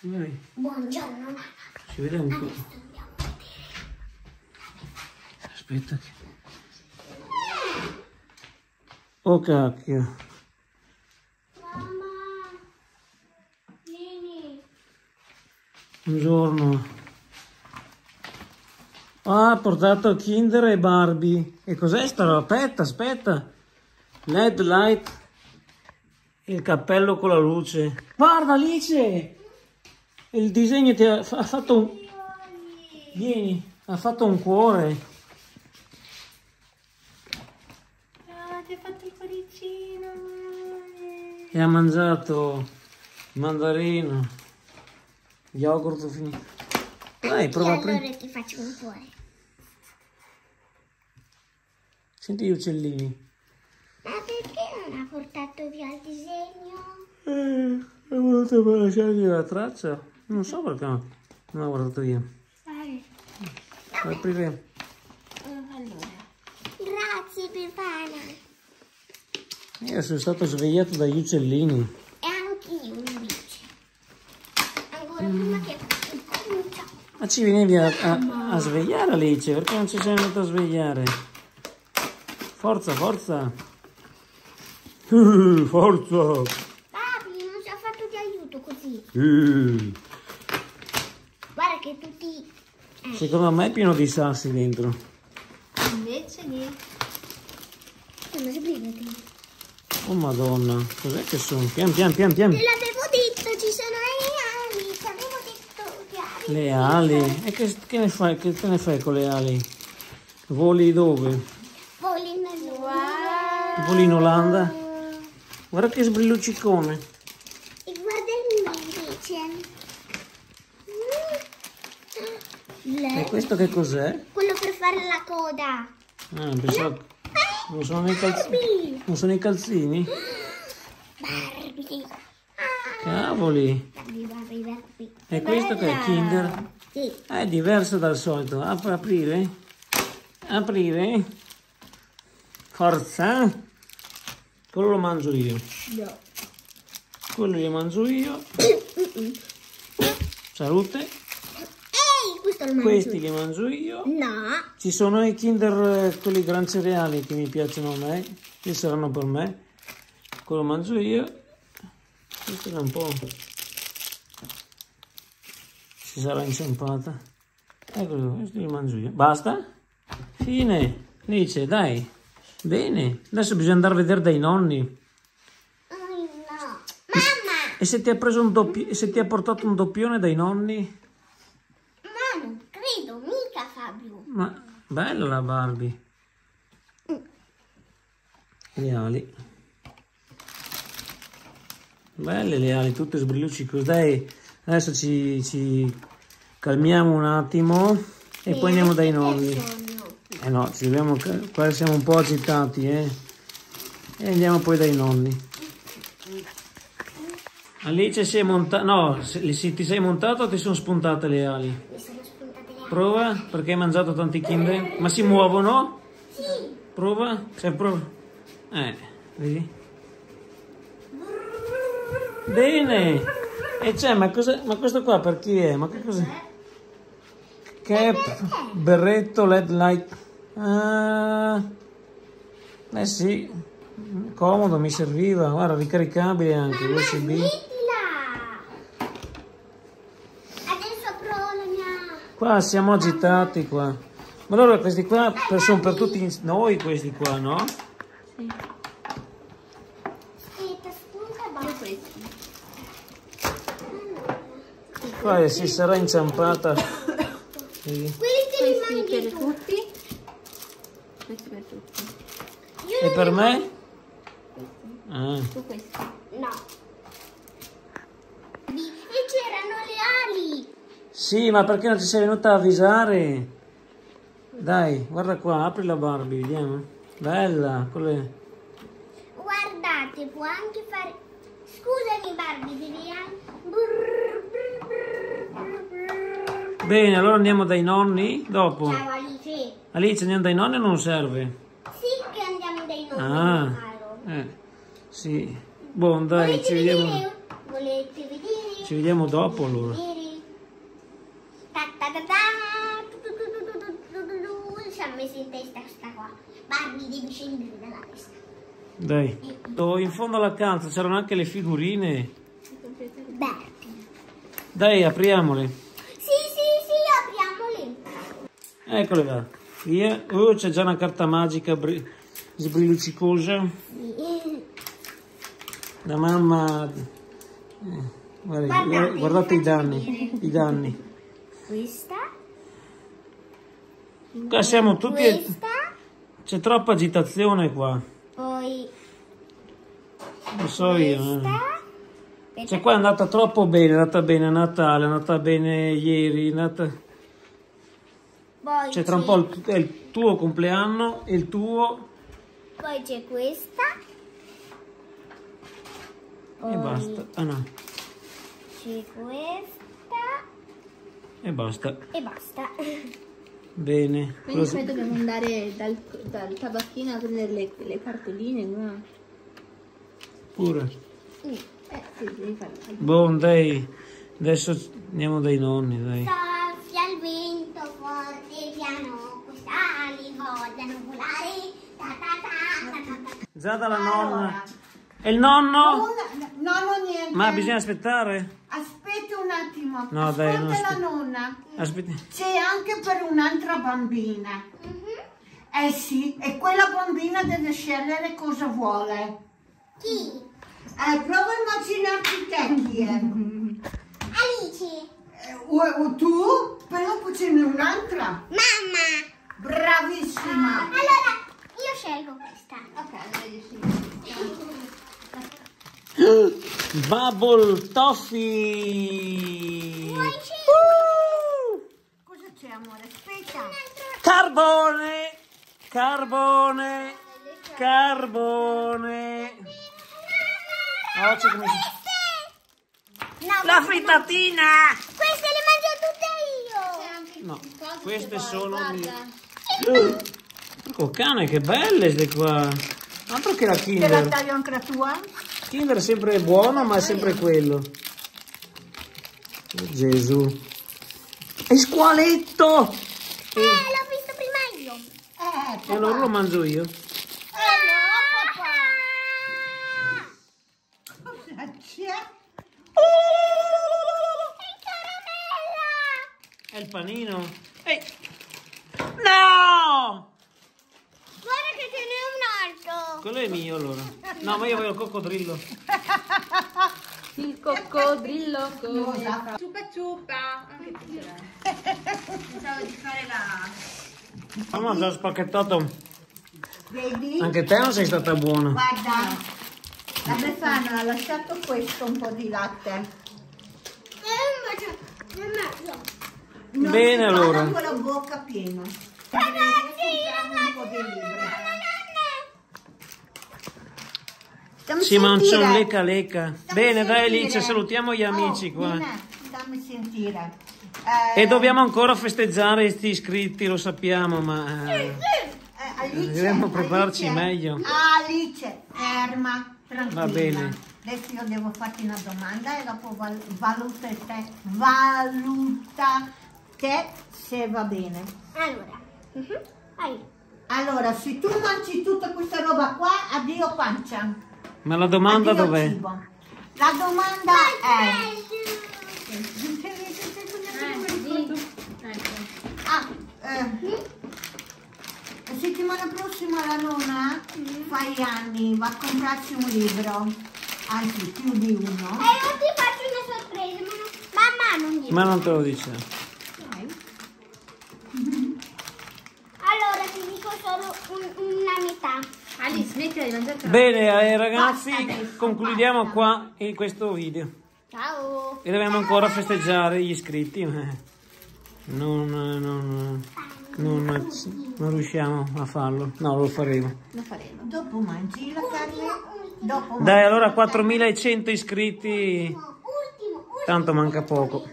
Vai. Buongiorno mamma. Si vede un po'. Aspetta che... Oh cacchio. Mamma. Vieni. Buongiorno. Ah, ha portato Kinder e Barbie. E cos'è sta roba? Aspetta, aspetta. LED light. Il cappello con la luce. Guarda Alice! Il disegno ti ha, ha fatto un... Vieni, ha fatto un cuore. Ah, ti hai fatto il cuoricino. E ha mangiato mandarino. Yogurt finito. Dai, prova a prendere. allora ti faccio un cuore. Senti gli uccellini. Ma perché non ha portato via il disegno? Eh, ha voluto lasciare la traccia. Non so perché non l'ha guardato via. Vai. Vuoi aprire? Allora. Grazie Pepana. Io sono stato svegliato dagli uccellini. E anch'io invece. Ancora prima che comincia. Ma ci venevi a, a- a svegliare Alice? Perché non ci sei andato a svegliare? Forza, forza. Uh, forza. Papi, non ci ha fatto di aiuto così. Uh. Che tutti... Eh. Secondo me è pieno di sassi dentro. Invece di... Come sbrigati? Oh madonna, cos'è che sono? Pian pian pian pian. Te l'avevo detto, ci sono le ali. Ti avevo detto che ali. Le ali. E che, che ne fai, che te ne fai con le ali? Voli dove? Voli nel wow. Voli in Olanda? Guarda che sbrilluccicone. E guarda il mio invece. Mm. E Le- questo che cos'è? Quello per fare la coda. Ah, pensavo... Non sono i calzini. Non sono i calzini? Barbie. Ah. Cavoli. Barbie, Barbie, Barbie. E questo che è Bella. Kinder? Sì. È diverso dal solito. Ap- aprire? Aprire? Forza. Quello lo mangio io. No. Quello lo mangio io. Salute. Questo lo mangio. Questi li mangio io. No. Ci sono i Kinder, eh, quelli gran cereali che mi piacciono a me. Che saranno per me. Quello mangio io. Questo è un po'... Si sarà inciampata. Eccolo, questo li mangio io. Basta? Fine. Dice, dai. Bene. Adesso bisogna andare a vedere dai nonni. Oh, no. Mamma. E se ti ha preso un doppio... se ti ha portato un doppione dai nonni? Credo, mica Fabio. Ma bella la Barbie. Le ali. Belle le ali, tutte sbrilluccicose. Dai, adesso ci, ci calmiamo un attimo e poi andiamo dai nonni. Eh no, ci dobbiamo, qua siamo un po' agitati, eh. E andiamo poi dai nonni. Alice si è montata, no, se- se ti sei montato o ti sono spuntate le ali? Mi sono spuntate le Prova, perché hai mangiato tanti kinder? Ma si muovono? Sì. Prova, cioè prova. Eh, vedi? Bene! E c'è, ma, ma questo qua per chi è? Ma che cos'è? Cap, berretto, LED light. Ah, eh sì, comodo, mi serviva. Guarda, ricaricabile anche, USB. Smettila. Adesso apro la mia... Qua siamo agitati qua. Ma allora questi qua per- sono per tutti noi questi qua, no? E basta. Qua si sarà inciampata. Li Questi per tu. tutti? Questi per tutti. E per me? Ah, Tu questi. No. E c'erano le ali. Sì, ma perché non ci sei venuta a avvisare? Dai, guarda qua, apri la Barbie, vediamo. Bella, quelle... Guardate, può anche fare... Scusami Barbie, devi anche... Bene, allora andiamo dai nonni dopo. Ciao Alice. Alice, andiamo dai nonni o non serve? Sì che andiamo dai nonni, Ah, eh, sì. Buon, dai, Volete ci vediamo. vedere? Volete vedere? Ci vediamo dopo allora. Devi scendere dalla testa. Dai. Oh, in fondo alla calza c'erano anche le figurine. Barbie. Dai, apriamole. Sì, sì, sì, apriamoli. Eccole là. Via. Oh, c'è già una carta magica bri- sbrilluccicosa. Sì. La mamma... guarda- Guardate, guardate i danni. I danni. Questa. Qua siamo tutti... Questa. C'è troppa agitazione qua. Poi Lo so io. eh. Cioè qua è andata troppo bene, è andata bene a Natale, è andata bene ieri, è andata... Poi Cioè tra un po' il, è il tuo compleanno e il tuo Poi c'è questa. e Poi basta. Ah no, C'è questa. e basta. E basta. Bene. Quindi poi dobbiamo andare dal, dal tabacchino a prendere le, le cartoline, no? Pure. Eh sì, devi fare. Boh, dai. Adesso andiamo dai nonni, dai. Soffia il vento forte piano, queste ali vogliono volare. Ta ta ta ta ta ta. Già dalla nonna. E il nonno? Una- no, no, niente. Ma bisogna aspettare? Aspetta un attimo. No, dai, non Ascolta la aspetta. nonna. Aspetti. C'è anche per un'altra bambina. Eh sì, e quella bambina deve scegliere cosa vuole. Chi? Eh, prova a immaginarti te chi è. Alice. Eh, o, o tu? Però poi ce n'è un'altra. Mamma. Bravissima. Allora, io scelgo questa. Ok, allora io scelgo. Bubble Toffee. Scegliere? Cosa c'è, amore? Aspetta. Carbone. Carbone. Carbone. Oh, c'è come si- No, La frittatina. no. Queste le mangio tutte io. No, queste sono... Guarda. Oh cane, che belle queste qua. Altro che la Te la Kinder. taglio anche la tua? Kinder è sempre buono, ma è sempre quello. Oh, Gesù. E squaletto! Eh, l'ho visto prima io. Eh, E allora lo mangio io. È il panino. Ehi. No! Guarda che ce n'è un altro. Quello è mio allora. No, ma io voglio il coccodrillo. Il coccodrillo fa. Ciupa ciupa. Anche tu. Pensavo di fare la... Mamma già spacchettato. Vedi? Anche te non sei stata buona. Guarda, la Befana ha lasciato questo un po' di latte. Non Bene, allora. con la bocca piena. Ragazzi, un po' di libri. Dammi Si mangia un leca leca. Dammi Bene, dai sentire. Alice, salutiamo gli amici Oh, qua. Nina, dammi sentire. Eh, E dobbiamo ancora festeggiare questi iscritti, lo sappiamo, ma... eh, eh, Alice, Dobbiamo prepararci Alice. meglio. Alice, ferma, tranquilla. Va bene. Adesso io devo farti una domanda e dopo val- valuta te, valuta te se va bene. Allora. Mhm. Vai. Allora, se tu mangi tutta questa roba qua, addio pancia. Ma la domanda dov'è? La domanda è... Ecco. Ah, eh, la settimana prossima la nonna fa gli anni, va a comprarsi un libro, anzi più di uno. E io ti faccio una sorpresa, mamma non dire. Ma non te lo dice. Allora ti dico solo un- una metà. Alice, smettila di mangiare carne. Bene, eh, ragazzi, concludiamo basta. qua in questo video. Ciao. E dobbiamo ancora festeggiare gli iscritti. ma Non, non, non, non riusciamo a farlo. No, lo faremo. Lo faremo. Dopo mangi la carne, dopo Dai, allora la carne. 4100 iscritti. Ultimo, ultimo. Tanto manca poco.